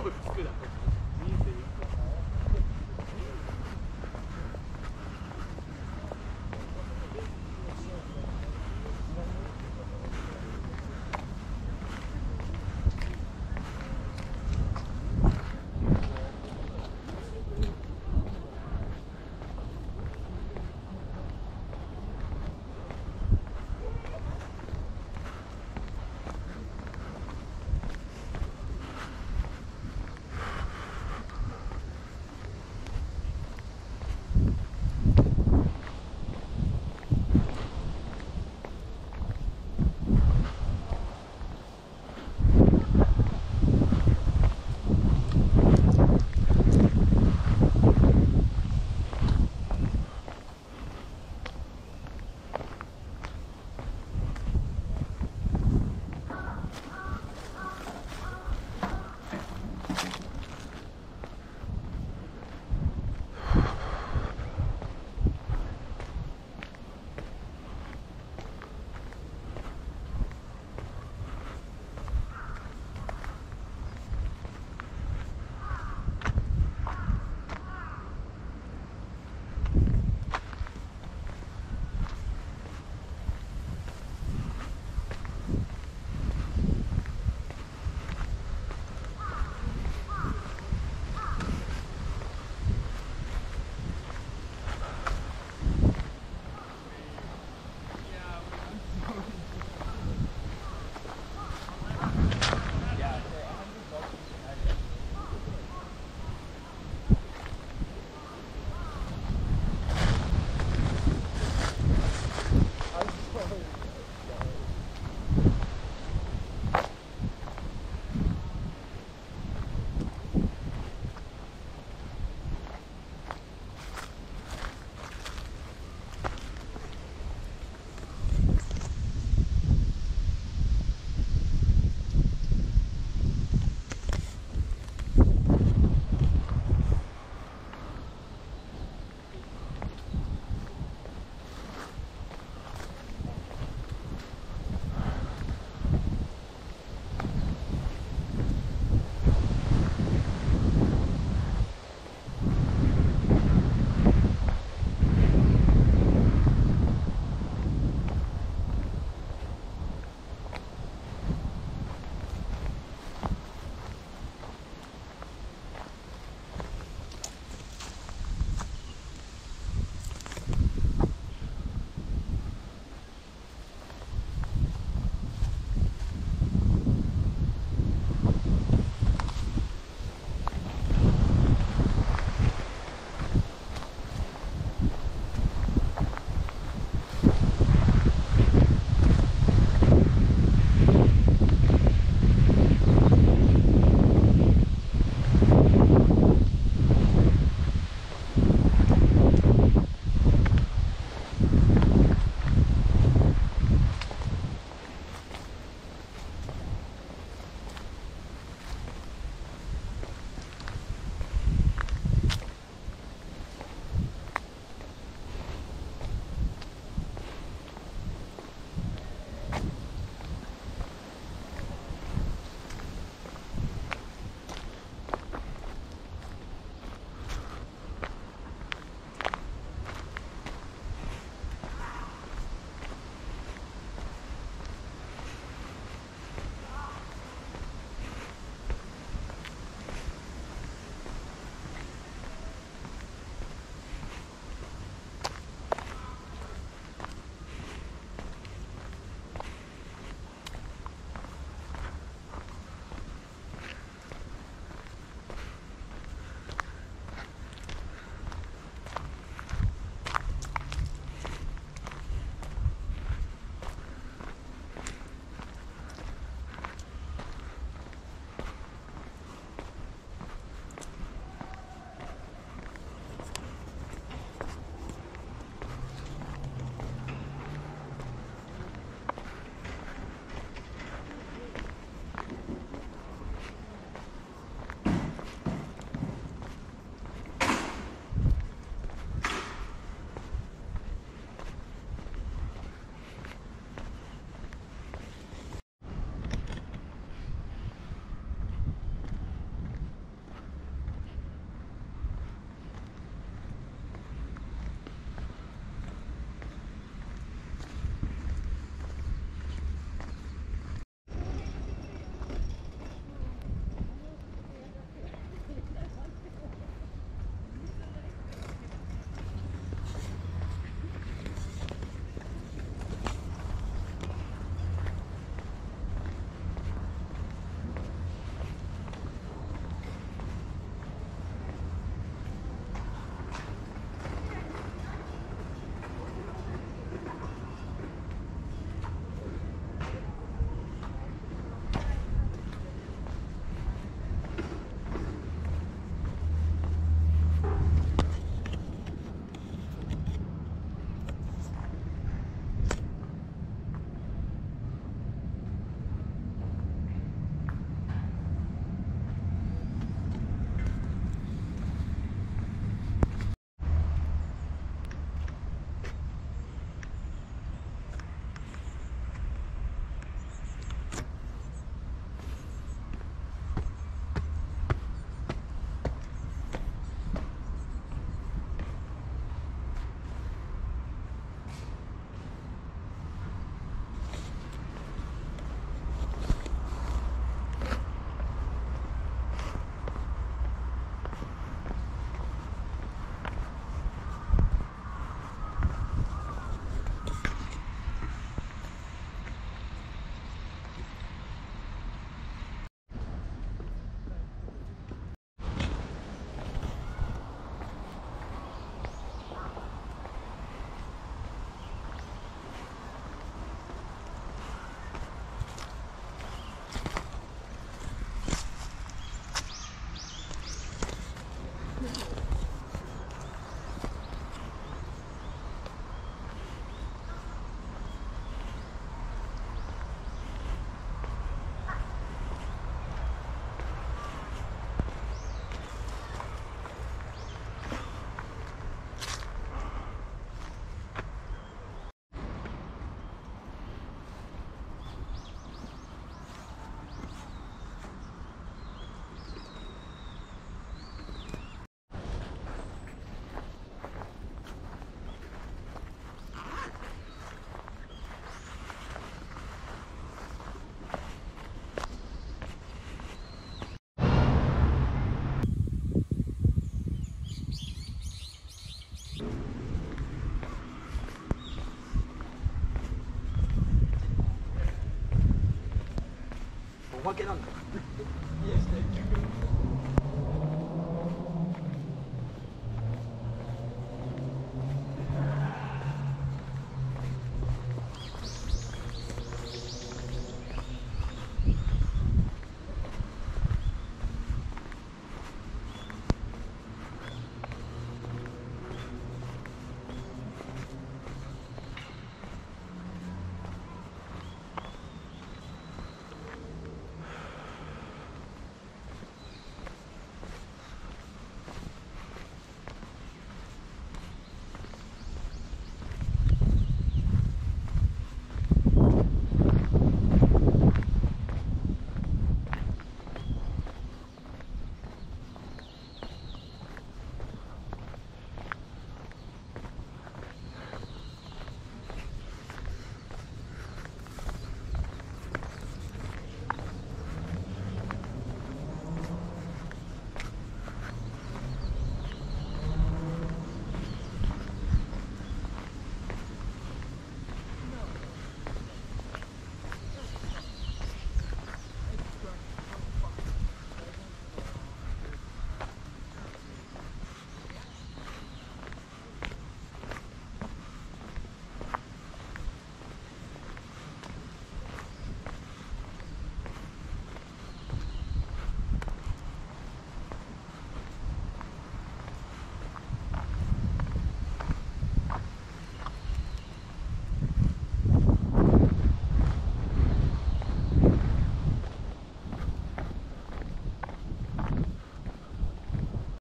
probably that. おけなんだ